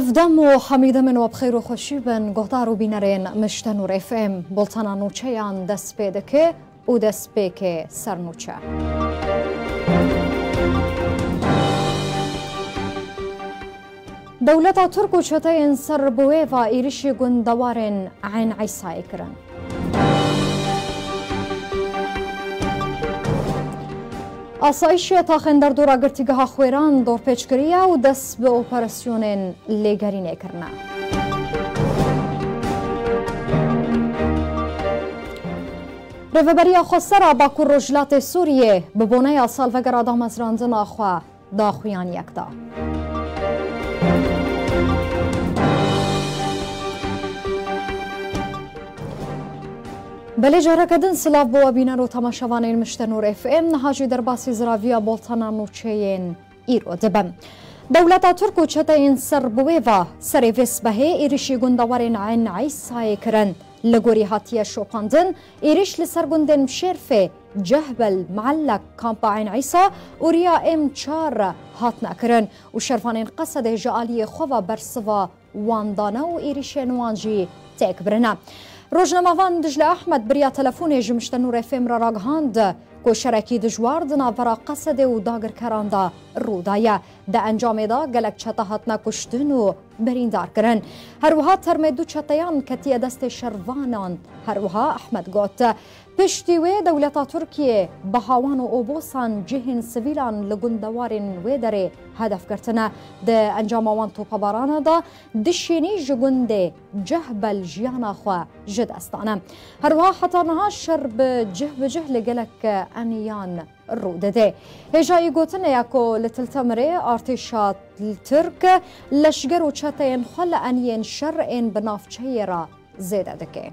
Evde muhamide min ve bxeyr u xoşibin gohdar u binərin Müştənur FM Boltana Nuçayan dəst bedəki u dəst beki Sarnuça. Dövlət Türk uçatayın Sarbueva irişi gün davarın Ayn Aysa ikirin. ئاسایشە تاخێندەر دۆراگررتیگەها خێران دۆرپێچکرە و دەست بە ئۆپەرسیۆنێن لێگەرینێکردنا. ڕێبەریە خۆسەرا باکوور ڕۆژلاتی سووریێ ببوونەی ئاسال بەگەڕ دامەزراندن ناخوا داخویان یەکدا. بله جاره کدن سلاف بو بینا رو تماشوانه این مشتنور اف ام نهاجی در باسی زراویا بولتانا نوچه این ایرو دبم دولتا ترکو چه تا این سر بوه و سر ویس بهه ایرشی گندوار این عین عیسای کرن لگوری هاتیه شوپاندن ایرش لسر گندن مشرفه جهبل معلق کامپا عین عیسا عيسى ریا ام تشار هاتنا كرن وشرفانين قصده جالي خوفا برسفا واندانا ایرش نوانجی تک برنا ڕۆژنەماوان دژ لە ئەحمد بریا تەلەفۆنێژم شتە نوورێفێم ڕاگهاند کۆشەرەکی دژواردن ئاڤرا قەسەدێ و داگرکەراندا ڕوودایە دە ئەنجامێدا گەلک چەتە هاتنە کوشتن و بەریندارکردن هەروها تەرمێ دوو چەتەیان کە تیە دەستی شەروانان هەروها ئەحمد گوتە پشتی وێ دەولەتە تورکیە بەهاوان و ئۆبۆسان جهین سڤیلان لە گوندەوارن وێ دەرێ هەدەفکردنە دە ئەنجامەوان تۆپەبارانەدا دشێنی ji gundê cehbel jiyana xwe ji destane. Herwa hetanha şer bi cih bi cih li gelek eniyan rû didê. Hêjayî gotin ya ku li tiltemirê artêşa Tirk leşger û çeteyên xwe li eniyên şerên bi navçeyê ra zêde dike.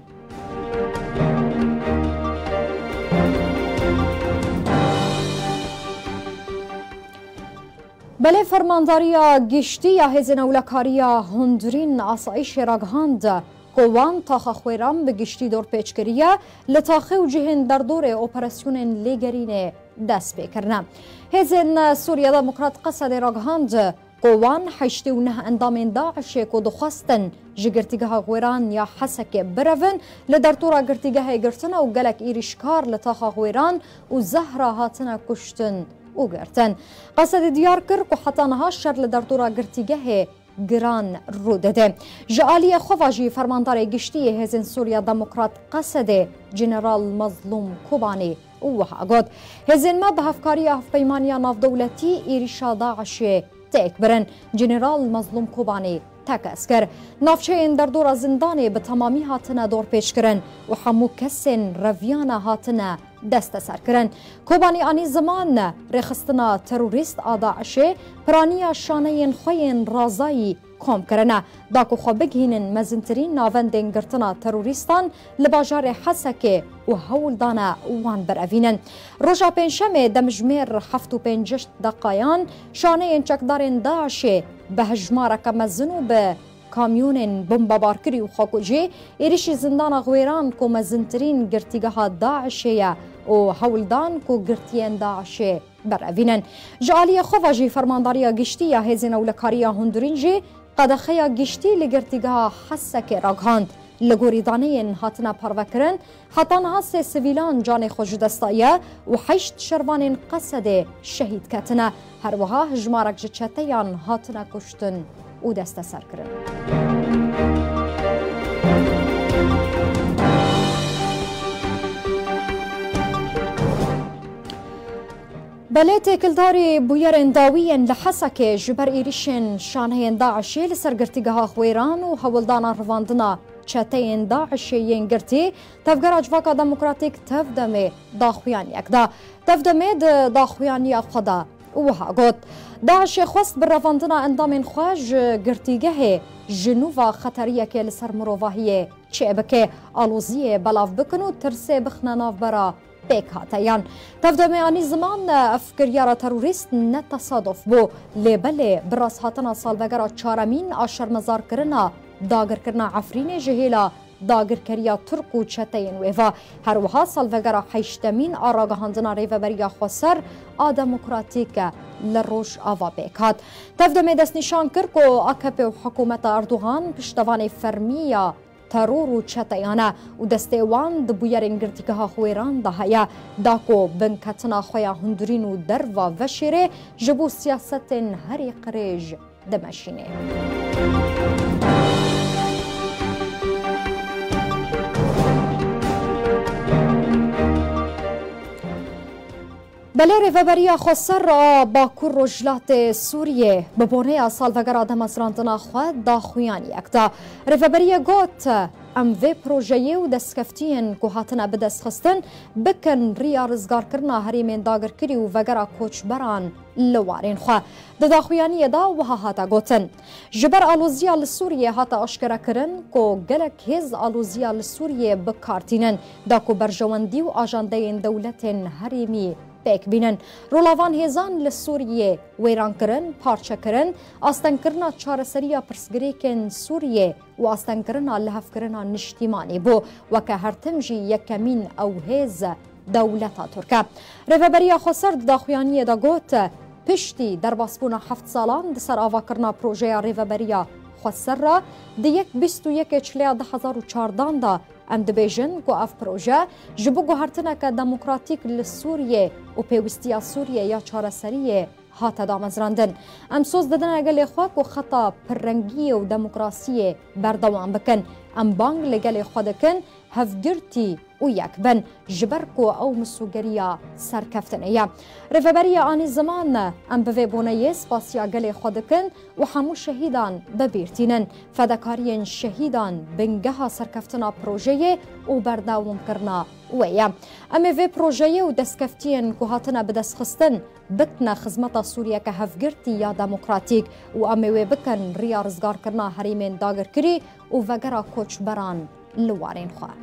بله فرمانداری گشتی یا هز نولکاری هندرین آسایش رگهاند قوان تاخ خویران به گشتی دور پیچ کریه لطاخه و جهن در دور اپراسیون لیگرین دست بکرنه هزن سوریا دموکرات قصد رگهاند قوان حشتی و نه اندام داعش کو دخواستن جگرتیگه غویران یا حسک برون لدرتورا گرتیگه گرتنا و گلک ایریشکار لطاخ غویران و زهرا هاتنا کشتن اوگرتن قصد دیار کر که حتی نها شر لدردورا گرتیگه گران رو رودده جعالی خواجی فرماندار گشتی هزین سوریا دموکرات قصد جنرال مظلوم کوبانی او وحا قد هزین ما بهفكاري اف بيمانيا ناف دولتي ايرشا داعش برن جنرال مظلوم کوبانی تک اسکر نافچه در دور زندان به تمامی هاتنه دور پیش کرن و همو کسین رویان هاتنه دست سر کرن کوبانی آنی زمان رخستنا تروریست آداعشه پرانی شانه خوین رازایی کۆم کرنە داکو خۆ بگهینن مەزنترین ناوەندێن گرتنا تەروریستان لە باژارێ حەسەکێ و هەوڵدانە وان بەرەڤینن. ڕۆژا پێنجشەمێ دەمژمێر هەفت و پێنجشت دەقایان شانەیەن چەکدارێن داشێ به هجمارە کە مەزن و بە کامیونên بمبەبارکری و خەکوجێ ێریشی زندانە غێران و مەزنترین گرتیگەها داعشەیە و هەولدان و گرتیێن داعشێ بەرەڤینن خوفا خۆڤژی فەرمانداریە گشتی یا هێزینە و لە کاریە هوندرینجێ گشتی لە گرتیگەها حەسەکێ ڕاگاند. لگوری دانین هاتنا پاروکرن هاتان هست سویلان جان خوش دستایه و حشت شروانین قصد شهید کتنه هر وها هجمارک جچتیان هاتنا کشتن و دست سر کرن بله تکلداری بویرن داویین لحسکه جبر ایریشن شانهین داعشی لسرگرتیگه ها خویران و هولدان رواندنا çeteyên Daişê girtî tevgera civaka demokratîk tevdemê daxuyaniyek da tevdemê di daxuyaniya xwe da wiha got Daişê xwest bi revandina endamên xwe ji girtîgehê ji nûva xeteriyekê li ser mirovahiyê çê bike aloziyê belav bikin û tirsê bixne navbera pek hatayan. Tevdemê anî ziman efkiryara terorîst ne tesadof bû. Lêbelê bi rasthatina salvegera çaramîn a şermezarkirina داگرکردنا عفرینê ji hêla dagirkeriya Turk û çeteyên wê ve herwiha salvegera heştemîn a ragihandina rêveberiya xweser a demokratîk e li roj ava pêk hat. Tevdemê destnîşan kir ku AKP û hekûmeta Erdogan piştevanê fermiya teror û çeteyane û destê wan di bûyerên girtîgeha xwêran de heye da ku binketina xweya hundirîn û derva veşêrê ji bo siyasetên herî qirêj dimeşînê. بلێرێ بەبەریە خۆسەرڕ با کوور ڕۆژلاتێ سووریێ ببوونەیە ساڵڤگەرا دەمەزراندنا خوێ داخویان یەکدا ڕێڤەبەریە گوت ئەم vê پرۆژەیە و دەستکەفتیان گوهاتنە بدەستخستن بکەن ڕیا ڕزگارکردنا هەرێمێن داگرکری و vegera کۆچبەران لەوارێن خوا دەداخویانیەدا وها هاتە گوتن ji ber alûziya li Sûriye hata aşkerekirin ku gelek hêz alûziya li Sûriye bikartînin da ku berjewendî û ajandeyên dewletên herêmî پێک بینن ڕۆڵاوان هێزان لە سووریێ وێرانکردن پارچەکردن ئاستەنکردنا چارەسەریە پرسگرێکن سووریێ و ئاستەنکردنا لە هەفکردنا نیشتیمانی بۆ وەکە هەرتمژی یەکەمین ئەو هێزە دەولەتا تورکە ڕێبەبەریا خۆسرد داخوایانیەدا گوتە پشتی دەرباسبوونا هەفت ساڵان دەسەر ئاواکردنا پرۆژەیە ڕێبەبەریا Xweserra di yek bîst û yekê çileya 2014 da em dibêjin ku ev proje ji bo guhertineke demokratîk li Sûriyê û pêwistiya Sûriye ya çareseriyê هاتا دامەزراندن ئەم سۆز دەدەن ئەگە لێخواک و خەتا پرڕەنگیە و دەموکراسیە بەردەوام بکەن ئەم بانگ لەگەلێ خۆ دەکەن هەفگرتی و یەک بن ji ber ku ew misûgeriya serkeftin ye. Rêveberiya anî ziman ne em bi vêbûneyê spasiya gelê xwe dikin û hemû şehîdan bibîrtînin. Fedekariyên şehîdan bingeha serkeftina projeyê û berdewamkirina wê ye. Em ê vê projeyê û destkeftiyên ku hatine bidestxistin بکتنا خزمەتە سووریەکە هەفگرتی يا ديمقراطيك و ئەمەوێ بکەن ڕیا ڕزگارکردنا هەریمێن داگرکری و ڤگەرا کۆچبەران لوارێن خوار.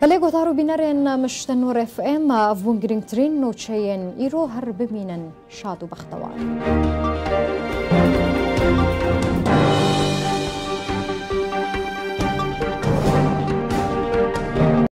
بەێ گۆتار و بینەرێن مشتە نۆرف ئێمە ڤونگرنگترین نوچەیەن ئیرۆ هەر ببینن شاد و بەختەوان.